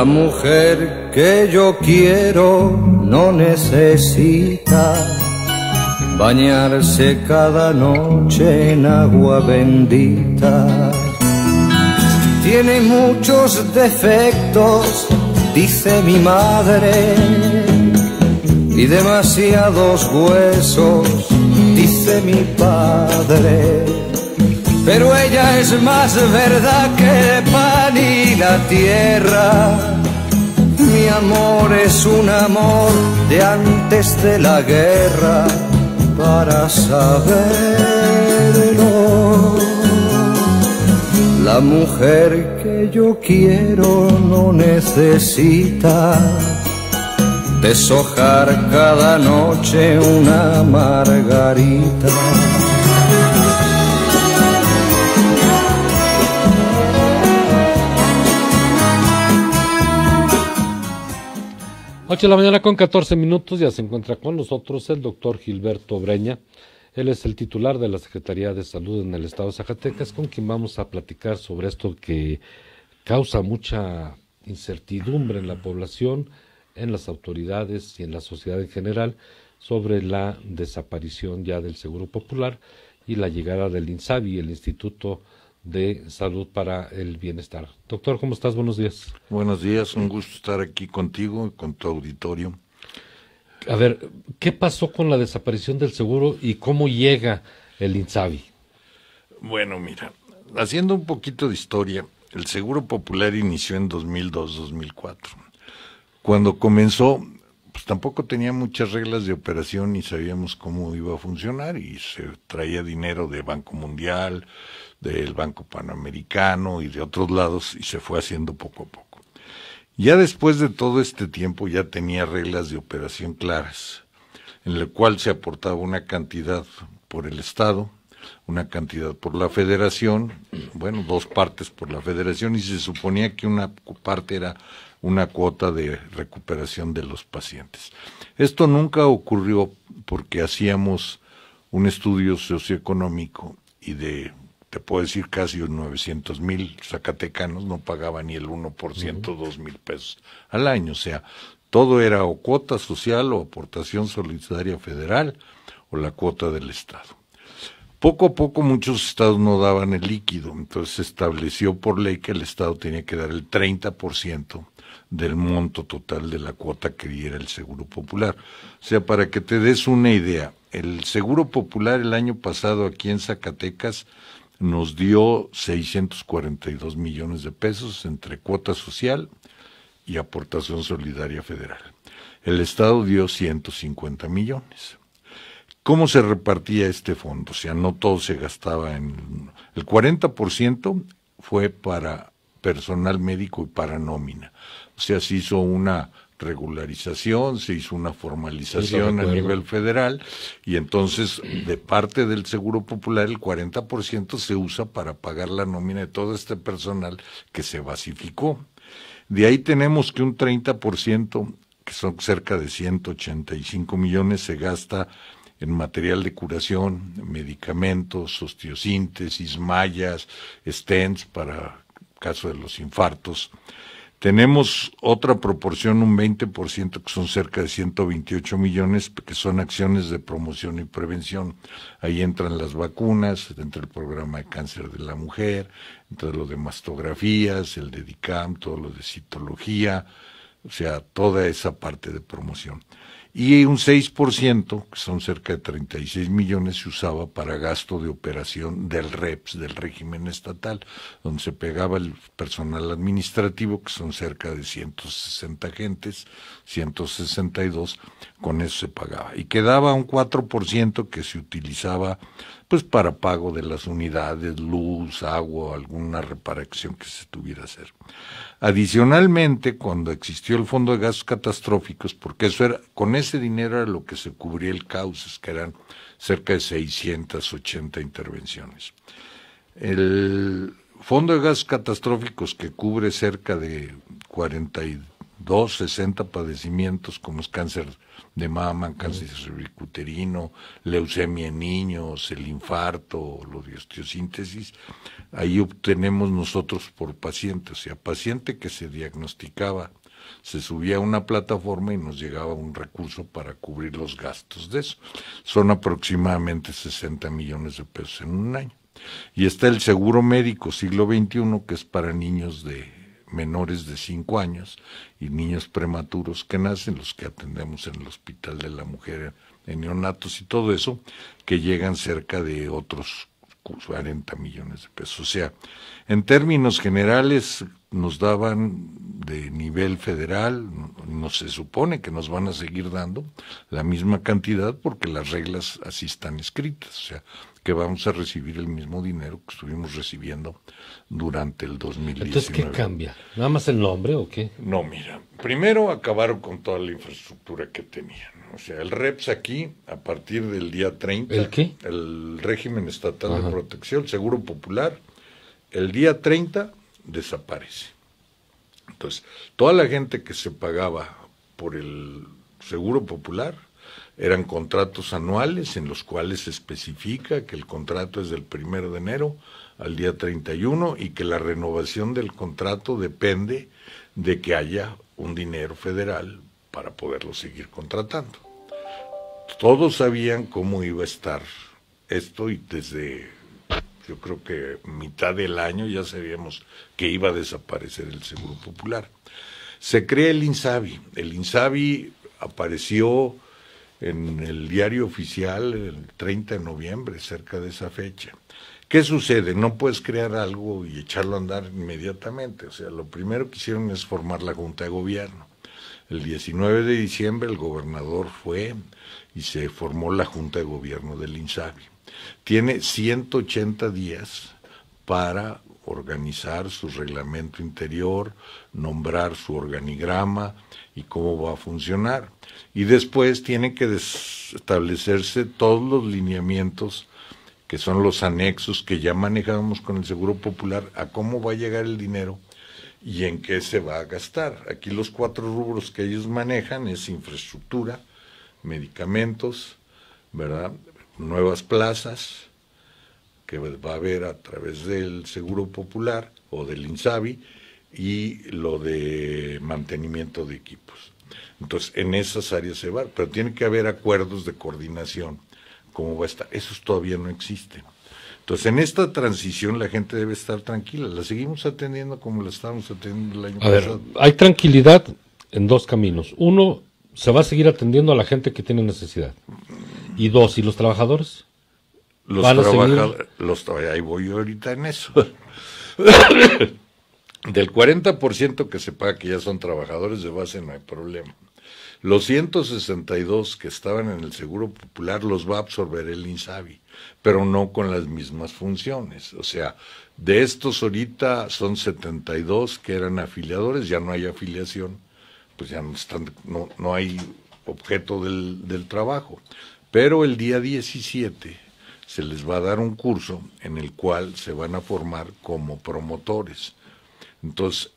La mujer que yo quiero no necesita bañarse cada noche en agua bendita. Tiene muchos defectos, dice mi madre, y demasiados huesos, dice mi padre. Pero ella es más verdad que el pan y la tierra. Mi amor es un amor de antes de la guerra para saberlo. La mujer que yo quiero no necesita deshojar cada noche una margarita. Ocho de la mañana con 14 minutos ya se encuentra con nosotros el doctor Gilberto Breña. Él es el titular de la Secretaría de Salud en el Estado de Zacatecas, con quien vamos a platicar sobre esto que causa mucha incertidumbre en la población, en las autoridades y en la sociedad en general sobre la desaparición ya del Seguro Popular y la llegada del INSABI, el Instituto de Salud para el Bienestar. Doctor, ¿cómo estás? Buenos días. Buenos días, un gusto estar aquí contigo y con tu auditorio. A ver, ¿qué pasó con la desaparición del seguro y cómo llega el INSABI? Bueno, mira, haciendo un poquito de historia, el Seguro Popular inició en 2002-2004. Cuando comenzó, pues tampoco tenía muchas reglas de operación y sabíamos cómo iba a funcionar y se traía dinero de Banco Mundial, del Banco Panamericano y de otros lados y se fue haciendo poco a poco. Ya después de todo este tiempo ya tenía reglas de operación claras, en el cual se aportaba una cantidad por el Estado, una cantidad por la federación, bueno, dos partes por la federación y se suponía que una parte era una cuota de recuperación de los pacientes. Esto nunca ocurrió porque hacíamos un estudio socioeconómico y de te puedo decir casi 900 mil zacatecanos no pagaban ni el 1%, dos mil pesos al año. O sea, todo era o cuota social o aportación solidaria federal o la cuota del Estado. Poco a poco muchos estados no daban el líquido, entonces se estableció por ley que el Estado tenía que dar el 30% del monto total de la cuota que diera el Seguro Popular. O sea, para que te des una idea, el Seguro Popular el año pasado aquí en Zacatecas nos dio 642 millones de pesos entre cuota social y aportación solidaria federal. El Estado dio 150 millones. ¿Cómo se repartía este fondo? O sea, no todo se gastaba en... El 40% fue para personal médico y para nómina. O sea, se hizo una regularización, se hizo una formalización a nivel federal y entonces de parte del Seguro Popular el 40% se usa para pagar la nómina de todo este personal que se basificó. De ahí tenemos que un 30%, que son cerca de 185 millones, se gasta en material de curación, medicamentos, osteosíntesis, mallas, stents para caso de los infartos. Tenemos otra proporción, un 20%, que son cerca de 128 millones, que son acciones de promoción y prevención. Ahí entran las vacunas, entra el programa de cáncer de la mujer, entra lo de mastografías, el de DICAM, todo lo de citología, o sea, toda esa parte de promoción y un 6%, que son cerca de 36 millones, se usaba para gasto de operación del REPS, del régimen estatal, donde se pegaba el personal administrativo, que son cerca de 160 agentes, 162, con eso se pagaba. Y quedaba un 4% que se utilizaba pues para pago de las unidades, luz, agua, alguna reparación que se tuviera que hacer. Adicionalmente, cuando existió el Fondo de Gastos Catastróficos, porque eso era, con ese dinero era lo que se cubría el cauces, que eran cerca de 680 intervenciones. El Fondo de Gastos Catastróficos, que cubre cerca de 40 dos, 60 padecimientos como es cáncer de mama, cáncer cervicuterino, leucemia en niños, el infarto, la osteosíntesis. Ahí obtenemos nosotros por paciente, o sea, paciente que se diagnosticaba, se subía a una plataforma y nos llegaba un recurso para cubrir los gastos de eso. Son aproximadamente 60 millones de pesos en un año. Y está el seguro médico siglo XXI, que es para niños de menores de 5 años y niños prematuros que nacen, los que atendemos en el Hospital de la Mujer en neonatos y todo eso, que llegan cerca de otros 40 millones de pesos. O sea, en términos generales nos daban de nivel federal, no se supone que nos van a seguir dando la misma cantidad porque las reglas así están escritas. O sea, que vamos a recibir el mismo dinero que estuvimos recibiendo durante el 2019. Entonces, ¿qué cambia? ¿Nada más el nombre o qué? No, mira, primero acabaron con toda la infraestructura que tenían. O sea, el REPS aquí, a partir del día 30, ¿El qué? El régimen estatal de protección, el Seguro Popular, el día 30 desaparece. Entonces, toda la gente que se pagaba por el Seguro Popular, eran contratos anuales en los cuales se especifica que el contrato es del primero de enero al día 31 y que la renovación del contrato depende de que haya un dinero federal para poderlo seguir contratando. Todos sabían cómo iba a estar esto y desde yo creo que mitad del año ya sabíamos que iba a desaparecer el Seguro Popular. Se crea el INSABI. El INSABI apareció en el diario oficial el 30 de noviembre, cerca de esa fecha. ¿Qué sucede? No puedes crear algo y echarlo a andar inmediatamente. O sea, lo primero que hicieron es formar la Junta de Gobierno. El 19 de diciembre el gobernador fue y se formó la Junta de Gobierno del INSABI. Tiene 180 días para organizar su reglamento interior, nombrar su organigrama y cómo va a funcionar y después tienen que establecerse todos los lineamientos que son los anexos que ya manejábamos con el Seguro Popular a cómo va a llegar el dinero y en qué se va a gastar. Aquí los cuatro rubros que ellos manejan es infraestructura, medicamentos, ¿verdad? Nuevas plazas que va a haber a través del Seguro Popular o del INSABI y lo de mantenimiento de equipos. Entonces, en esas áreas se va, pero tiene que haber acuerdos de coordinación, cómo va a estar. Esos todavía no existen. Entonces, en esta transición la gente debe estar tranquila. La seguimos atendiendo como la estábamos atendiendo el año a Ver, hay tranquilidad en dos caminos. Uno, se va a seguir atendiendo a la gente que tiene necesidad. Y dos, ¿y los trabajadores? Los trabajadores, los ahí voy ahorita en eso. Del 40% que se paga que ya son trabajadores de base no hay problema. Los 162 que estaban en el Seguro Popular los va a absorber el INSABI, pero no con las mismas funciones. O sea, de estos ahorita son 72 que eran afiliadores, ya no hay afiliación, pues ya no, están, no, no hay objeto del, del trabajo. Pero el día 17 se les va a dar un curso en el cual se van a formar como promotores. Entonces,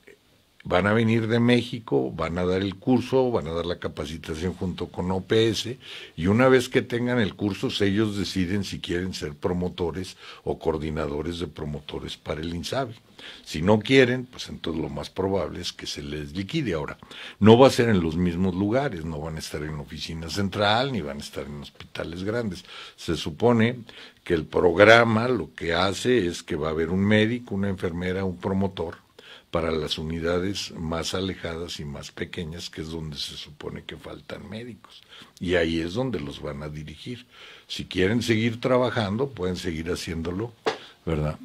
van a venir de México, van a dar el curso, van a dar la capacitación junto con OPS y una vez que tengan el curso, ellos deciden si quieren ser promotores o coordinadores de promotores para el INSABI. Si no quieren, pues entonces lo más probable es que se les liquide. Ahora, no va a ser en los mismos lugares, no van a estar en oficina central ni van a estar en hospitales grandes. Se supone que el programa lo que hace es que va a haber un médico, una enfermera, un promotor para las unidades más alejadas y más pequeñas, que es donde se supone que faltan médicos. Y ahí es donde los van a dirigir. Si quieren seguir trabajando, pueden seguir haciéndolo, ¿verdad?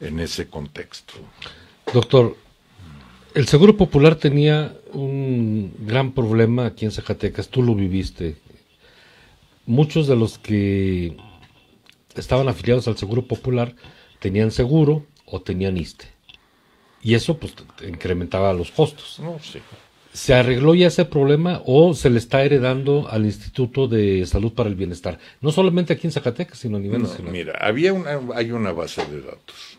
En ese contexto. Doctor, el Seguro Popular tenía un gran problema aquí en Zacatecas, tú lo viviste. Muchos de los que estaban afiliados al Seguro Popular tenían seguro o tenían ISTE y eso pues incrementaba los costos. No, sí. ¿Se arregló ya ese problema o se le está heredando al Instituto de Salud para el Bienestar? No solamente aquí en Zacatecas, sino a nivel nacional. Mira, había una, hay una base de datos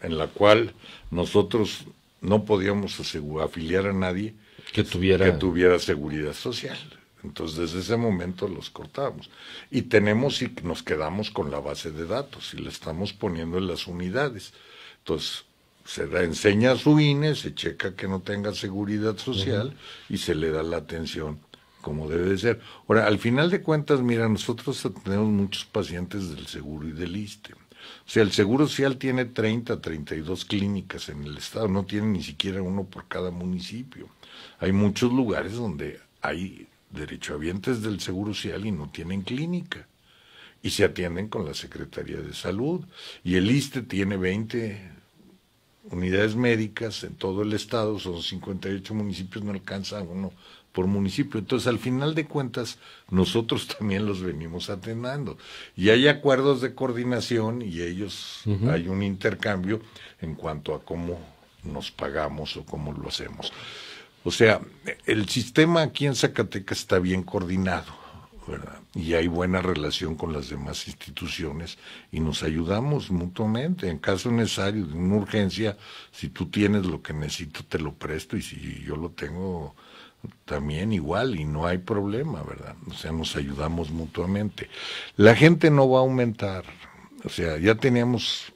en la cual nosotros no podíamos afiliar a nadie que tuviera, que tuviera seguridad social. Entonces, desde ese momento los cortamos. Y tenemos y nos quedamos con la base de datos y la estamos poniendo en las unidades. Entonces, se da, enseña su INE, se checa que no tenga seguridad social y se le da la atención como debe de ser. Ahora, al final de cuentas, mira, nosotros tenemos muchos pacientes del seguro y del ISTE. O sea, el Seguro Social tiene 30, 32 clínicas en el estado, no tiene ni siquiera uno por cada municipio. Hay muchos lugares donde hay derechohabientes del Seguro Social y no tienen clínica. Y se atienden con la Secretaría de Salud. Y el ISTE tiene 20 unidades médicas en todo el estado, son 58 municipios, no alcanza uno por municipio. Entonces, al final de cuentas, nosotros también los venimos atendiendo. Y hay acuerdos de coordinación y ellos, hay un intercambio en cuanto a cómo nos pagamos o cómo lo hacemos. O sea, el sistema aquí en Zacatecas está bien coordinado, ¿verdad? Y hay buena relación con las demás instituciones y nos ayudamos mutuamente. En caso necesario, de una urgencia, si tú tienes lo que necesito, te lo presto y si yo lo tengo, también igual y no hay problema, ¿verdad? O sea, nos ayudamos mutuamente. La gente no va a aumentar. O sea, ya teníamos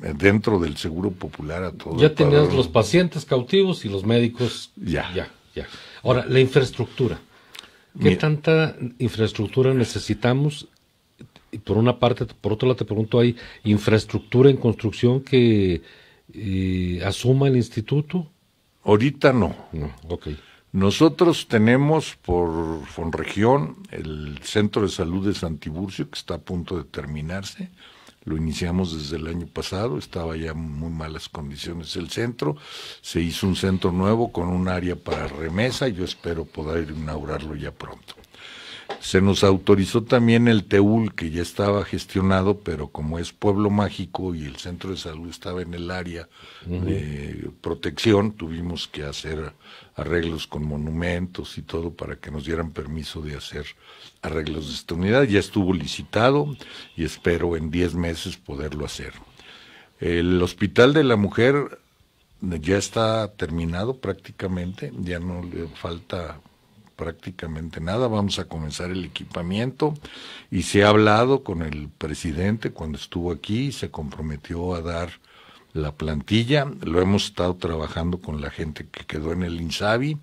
dentro del seguro popular a todos. Ya tenías los pacientes cautivos y los médicos. Ya. Ya, ya. Ahora, la infraestructura. ¿Qué tanta infraestructura necesitamos? Y por una parte, por otro lado te pregunto, ¿hay infraestructura en construcción que eh, asuma el instituto? Ahorita no. No, ok. Nosotros tenemos por Fonregión el Centro de Salud de Santiburcio, que está a punto de terminarse. Lo iniciamos desde el año pasado, estaba ya en muy malas condiciones el centro. Se hizo un centro nuevo con un área para remesa y yo espero poder inaugurarlo ya pronto. Se nos autorizó también el TEUL, que ya estaba gestionado, pero como es pueblo mágico y el centro de salud estaba en el área de protección, tuvimos que hacer arreglos con monumentos y todo para que nos dieran permiso de hacer arreglos de esta unidad. Ya estuvo licitado y espero en 10 meses poderlo hacer. El Hospital de la Mujer ya está terminado prácticamente, ya no le falta prácticamente nada, vamos a comenzar el equipamiento y se ha hablado con el presidente cuando estuvo aquí y se comprometió a dar la plantilla, lo hemos estado trabajando con la gente que quedó en el INSABI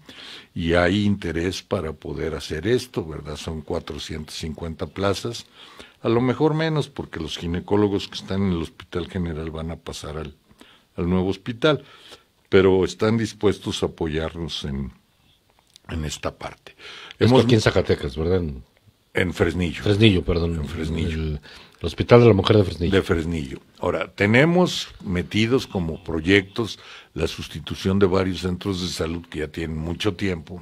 y hay interés para poder hacer esto, ¿verdad? Son 450 plazas, a lo mejor menos porque los ginecólogos que están en el Hospital General van a pasar al, al nuevo hospital, pero están dispuestos a apoyarnos en, en esta parte. Esto aquí en Zacatecas, ¿verdad? En Fresnillo. Fresnillo, perdón. En Fresnillo. El, el Hospital de la Mujer de Fresnillo. De Fresnillo. Ahora, tenemos metidos como proyectos la sustitución de varios centros de salud que ya tienen mucho tiempo,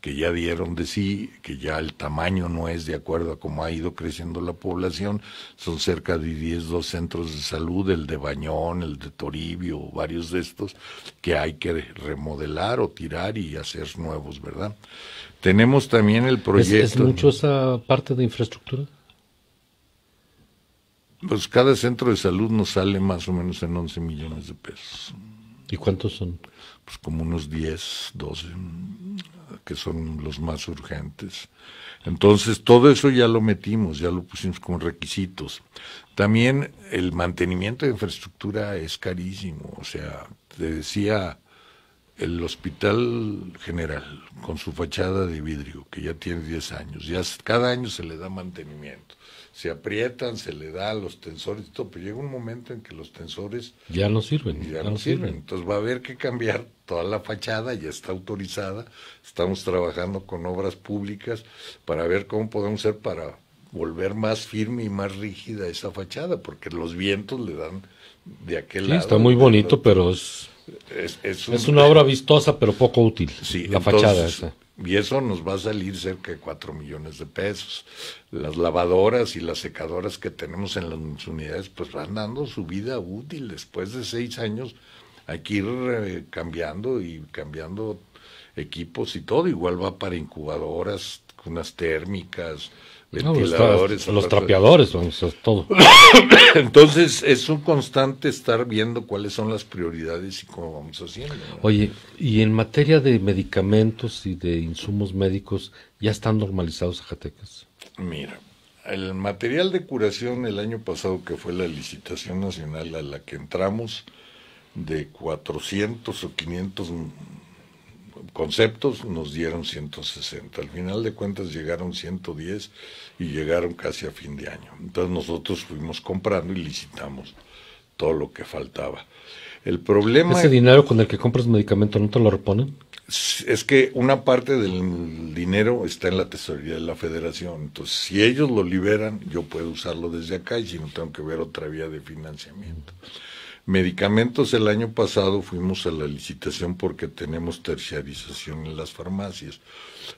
que ya dieron de sí, que ya el tamaño no es de acuerdo a cómo ha ido creciendo la población. Son cerca de 10, dos centros de salud, el de Bañón, el de Toribio, varios de estos, que hay que remodelar o tirar y hacer nuevos, ¿verdad? Tenemos también el proyecto. ¿Es, es mucho esa parte de infraestructura? Pues cada centro de salud nos sale más o menos en 11 millones de pesos. ¿Y cuántos son? Pues como unos 10, 12, que son los más urgentes. Entonces, todo eso ya lo metimos, ya lo pusimos como requisitos. También el mantenimiento de infraestructura es carísimo. O sea, te decía el Hospital General, con su fachada de vidrio, que ya tiene 10 años, ya cada año se le da mantenimiento se aprietan, se le da a los tensores y todo, pero llega un momento en que los tensores ya no sirven. Ya, no sirven. Entonces va a haber que cambiar toda la fachada, ya está autorizada. Estamos trabajando con obras públicas para ver cómo podemos hacer para volver más firme y más rígida esa fachada, porque los vientos le dan de aquel sí, lado. Está muy bonito, pero es, es, es, un, es, una obra vistosa, pero poco útil. Sí, la entonces, fachada esa. Y eso nos va a salir cerca de 4 millones de pesos. Las lavadoras y las secadoras que tenemos en las unidades pues van dando su vida útil. Después de seis años hay que ir eh, cambiando y cambiando equipos y todo. Igual va para incubadoras unas térmicas, No, pues, los aparte- trapeadores, vamos, es todo. Entonces es un constante estar viendo cuáles son las prioridades y cómo vamos haciendo. ¿no? Oye, y en materia de medicamentos y de insumos médicos, ¿ya están normalizados Zacatecas? Mira, el material de curación el año pasado, que fue la licitación nacional a la que entramos, de 400 o 500 conceptos, nos dieron 160. Al final de cuentas llegaron 110 y llegaron casi a fin de año. Entonces nosotros fuimos comprando y licitamos todo lo que faltaba. El problema ¿Ese dinero con el que compras medicamento no te lo reponen? es que una parte del dinero está en la tesorería de la federación. Entonces, si ellos lo liberan, yo puedo usarlo desde acá y si no tengo que ver otra vía de financiamiento. Medicamentos el año pasado fuimos a la licitación porque tenemos terciarización en las farmacias.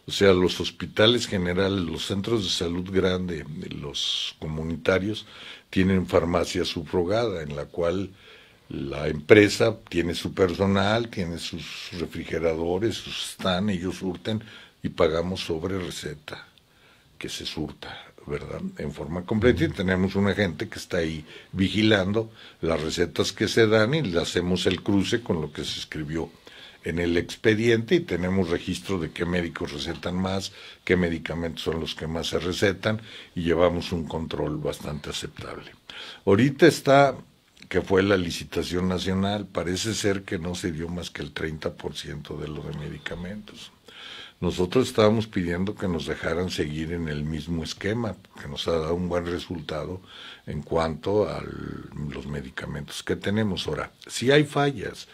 O sea, los hospitales generales, los centros de salud grande, los comunitarios, tienen farmacia subrogada en la cual la empresa tiene su personal, tiene sus refrigeradores, sus están, ellos surten y pagamos sobre receta que se surta, ¿verdad? En forma completa y tenemos un agente que está ahí vigilando las recetas que se dan y le hacemos el cruce con lo que se escribió en el expediente y tenemos registro de qué médicos recetan más, qué medicamentos son los que más se recetan y llevamos un control bastante aceptable. Ahorita está que fue la licitación nacional, parece ser que no se dio más que el 30% de lo de medicamentos. Nosotros estábamos pidiendo que nos dejaran seguir en el mismo esquema, que nos ha dado un buen resultado en cuanto a los medicamentos que tenemos. Ahora, si hay fallas,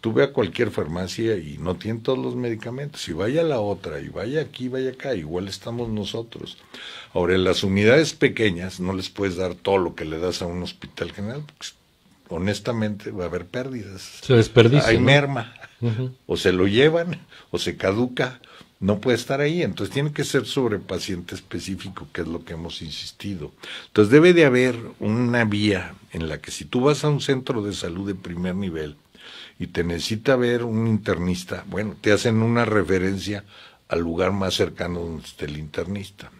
tú ve a cualquier farmacia y no tienen todos los medicamentos, y vaya a la otra, y vaya aquí, vaya acá, igual estamos nosotros. Ahora, en las unidades pequeñas no les puedes dar todo lo que le das a un hospital general, porque honestamente va a haber pérdidas. Se desperdicia. Hay ¿no? merma. O se lo llevan, o se caduca, no puede estar ahí. Entonces tiene que ser sobre paciente específico, que es lo que hemos insistido. Entonces debe de haber una vía en la que si tú vas a un centro de salud de primer nivel y te necesita ver un internista, bueno, te hacen una referencia al lugar más cercano donde esté el internista.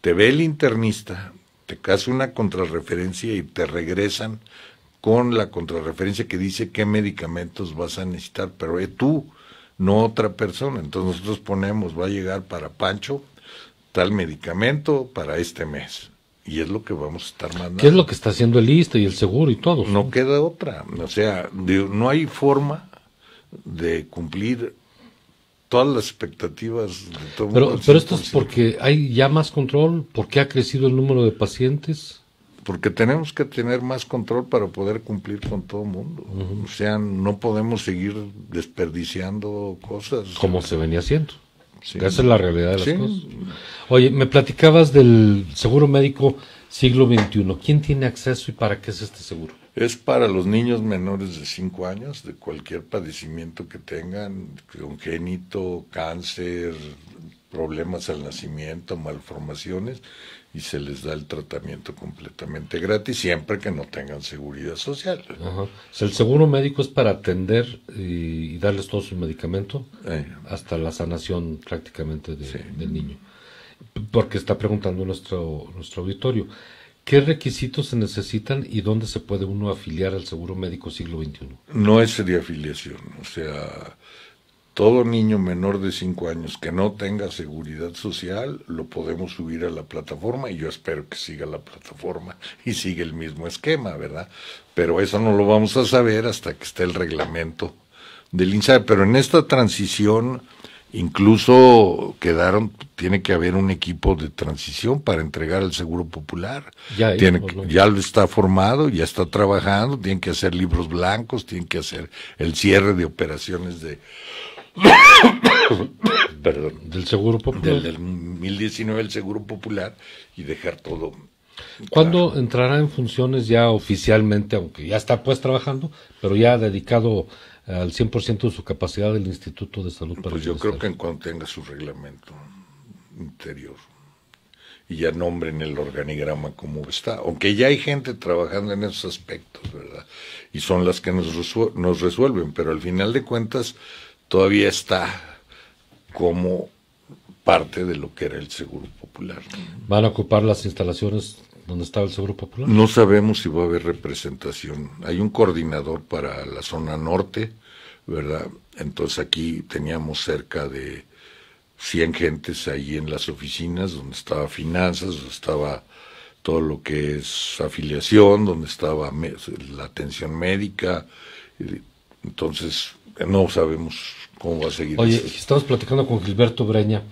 Te ve el internista, te hace una contrarreferencia y te regresan con la contrarreferencia que dice qué medicamentos vas a necesitar, pero eh, tú, no otra persona. Entonces nosotros ponemos, va a llegar para Pancho tal medicamento para este mes. Y es lo que vamos a estar mandando. ¿Qué es lo que está haciendo el ISTE y el seguro y todo? No queda otra. O sea, no hay forma de cumplir todas las expectativas de todo el Pero, mundo pero esto es 100%. porque hay ya más control, porque ha crecido el número de pacientes. Porque tenemos que tener más control para poder cumplir con todo el mundo. O sea, no podemos seguir desperdiciando cosas. como se venía haciendo. Sí. Esa es la realidad de las Sí. cosas. Oye, me platicabas del seguro médico siglo XXI. ¿Quién tiene acceso y para qué es este seguro? Es para los niños menores de 5 años, de cualquier padecimiento que tengan, congénito, cáncer, problemas al nacimiento, malformaciones, y se les da el tratamiento completamente gratis, siempre que no tengan seguridad social. Ajá. El seguro médico es para atender y, y darles todo su medicamento Eh, hasta la sanación prácticamente de- Sí. del niño. Porque está preguntando nuestro, nuestro auditorio, ¿qué requisitos se necesitan y dónde se puede uno afiliar al seguro médico siglo XXI? no es de afiliación, o sea, todo niño menor de 5 años que no tenga seguridad social lo podemos subir a la plataforma y yo espero que siga la plataforma y siga el mismo esquema, ¿verdad? Pero eso no lo vamos a saber hasta que esté el reglamento del INSAE. Pero en esta transición incluso quedaron, tiene que haber un equipo de transición para entregar el seguro popular. Ya ya lo está formado, ya está trabajando, tienen que hacer libros blancos, tienen que hacer el cierre de operaciones de perdón, Del seguro popular. del, del 2019 el Seguro Popular y dejar todo. ¿Cuándo entrará en funciones ya oficialmente, aunque ya está pues trabajando, pero ya dedicado al 100% de su capacidad del Instituto de Salud para Pues yo creo que en cuanto tenga su reglamento interior y ya nombren el organigrama como está, aunque ya hay gente trabajando en esos aspectos, ¿verdad? Y son las que nos, resuel- nos resuelven, pero al final de cuentas todavía está como parte de lo que era el Seguro Popular. ¿Van a ocupar las instalaciones donde estaba el Seguro Popular? No sabemos si va a haber representación. Hay un coordinador para la zona norte, ¿verdad? Entonces aquí teníamos cerca de 100 gentes ahí en las oficinas, donde estaba finanzas, donde estaba todo lo que es afiliación, donde estaba la atención médica. Entonces, no sabemos cómo va a seguir. Oye, estamos platicando con Gilberto Breña,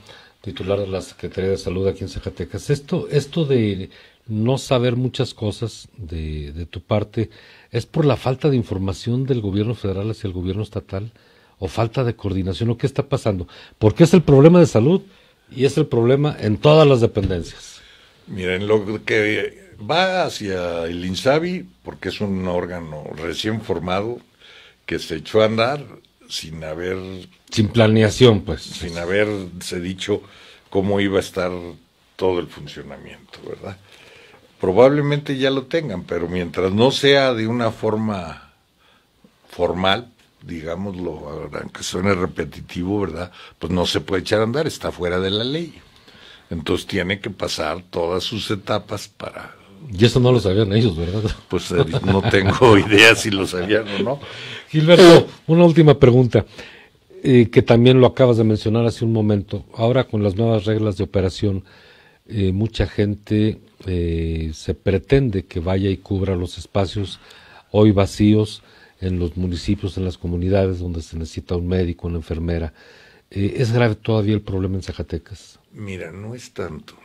titular de la Secretaría de Salud aquí en Zacatecas. Esto, esto de no saber muchas cosas de, de tu parte, ¿es por la falta de información del gobierno federal hacia el gobierno estatal? ¿O falta de coordinación? ¿O qué está pasando? Porque es el problema de salud y es el problema en todas las dependencias. Miren, lo que va hacia el INSABI, porque es un órgano recién formado que se echó a andar sin haber... Sin planeación, pues. Sin haberse dicho cómo iba a estar todo el funcionamiento, ¿verdad? Probablemente ya lo tengan, pero mientras no sea de una forma formal, digámoslo, aunque suene repetitivo, ¿verdad? Pues no se puede echar a andar, está fuera de la ley. Entonces tiene que pasar todas sus etapas para... Y eso no lo sabían ellos, ¿verdad? Pues eh, no tengo idea si lo sabían o no. Gilberto, una última pregunta, eh, que también lo acabas de mencionar hace un momento. Ahora con las nuevas reglas de operación, eh, mucha gente se pretende que vaya y cubra los espacios hoy vacíos en los municipios, en las comunidades donde se necesita un médico, una enfermera. ¿Es grave todavía el problema en Zacatecas? Mira, no es tanto.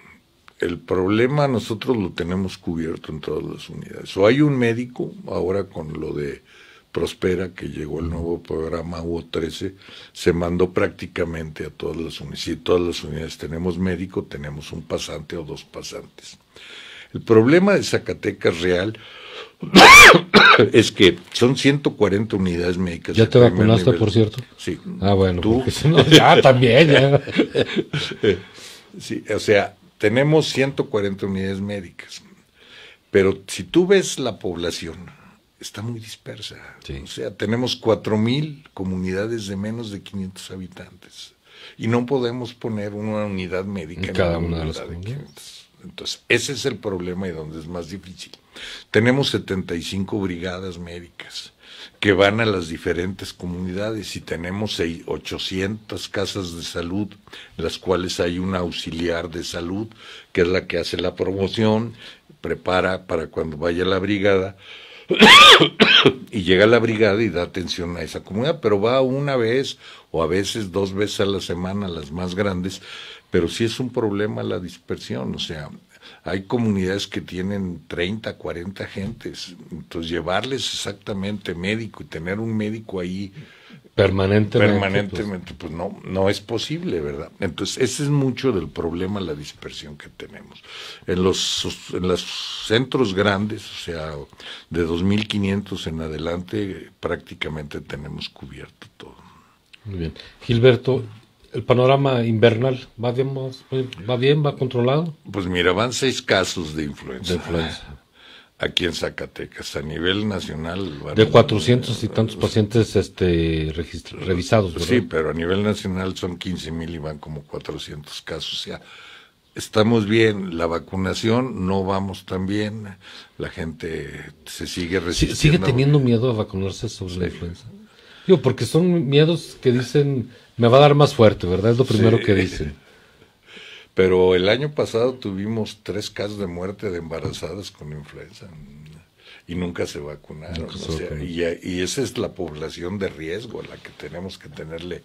El problema nosotros lo tenemos cubierto en todas las unidades. O hay un médico, ahora con lo de Prospera, que llegó el nuevo programa UO13, se mandó prácticamente a todas las unidades. Si todas las unidades tenemos médico, tenemos un pasante o dos pasantes. El problema de Zacatecas real es que son 140 unidades médicas. ¿Ya te vacunaste, por cierto? Sí. Ah, bueno. ¿Tú? ya, también, ya. Sí, o sea, tenemos 140 unidades médicas, pero si tú ves la población, está muy dispersa. O sea, tenemos 4.000 comunidades de menos de 500 habitantes y no podemos poner una unidad médica en, cada una de las comunidades. Entonces, ese es el problema y donde es más difícil. Tenemos 75 brigadas médicas que van a las diferentes comunidades y tenemos 800 casas de salud, las cuales hay un auxiliar de salud, que es la que hace la promoción, prepara para cuando vaya la brigada, y llega la brigada y da atención a esa comunidad, pero va una vez o a veces dos veces a la semana, las más grandes, pero sí es un problema la dispersión, o sea, hay comunidades que tienen 30, 40 gentes, entonces llevarles exactamente médico y tener un médico ahí permanentemente, permanentemente pues, no, no es posible, ¿verdad? Entonces ese es mucho del problema, la dispersión que tenemos. En los, en los centros grandes, o sea, de 2.500 en adelante, prácticamente tenemos cubierto todo. Muy bien. Gilberto, el panorama invernal va bien, va bien, va controlado. Pues mira, van seis casos de influenza. Aquí en Zacatecas, a nivel nacional. de 400 y tantos pacientes este, revisados, ¿verdad? Sí, pero a nivel nacional son 15 mil y van como 400 casos. O sea, estamos bien, la vacunación no vamos tan bien, la gente se sigue resistiendo. ¿Sigue teniendo miedo a vacunarse sobre la influenza? Digo, porque son miedos que dicen me va a dar más fuerte, ¿verdad? Es lo primero que dicen. Pero el año pasado tuvimos tres casos de muerte de embarazadas con influenza y nunca se vacunaron. y, y, esa es la población de riesgo a la que tenemos que tenerle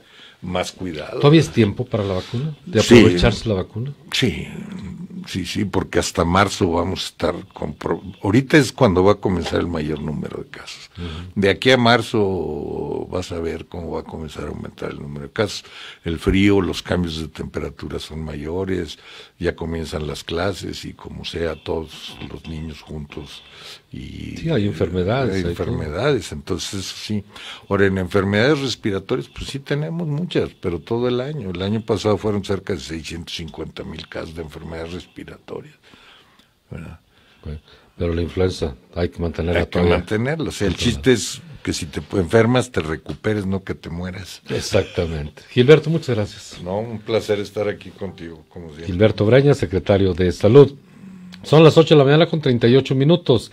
más cuidado. ¿Todavía es tiempo para la vacuna? ¿De aprovecharse la vacuna? Sí, sí, sí, porque hasta marzo vamos a estar con... Ahorita es cuando va a comenzar el mayor número de casos. De aquí a marzo vas a ver cómo va a comenzar a aumentar el número de casos. El frío, los cambios de temperatura son mayores, ya comienzan las clases y como sea, todos los niños juntos. Y, sí, hay enfermedades. Hay, enfermedades, entonces sí. Ahora, en enfermedades respiratorias, pues sí tenemos muchas, pero todo el año. El año pasado fueron cerca de 650 mil casos de enfermedades respiratorias. pero la influenza hay que mantenerla. Hay que mantenerla. O sea, el chiste es que si te enfermas te recuperes, no que te mueras. Exactamente. Gilberto, muchas gracias. No, un placer estar aquí contigo, como siempre. Gilberto Breña, secretario de Salud. Son las 8 de la mañana con 38 minutos.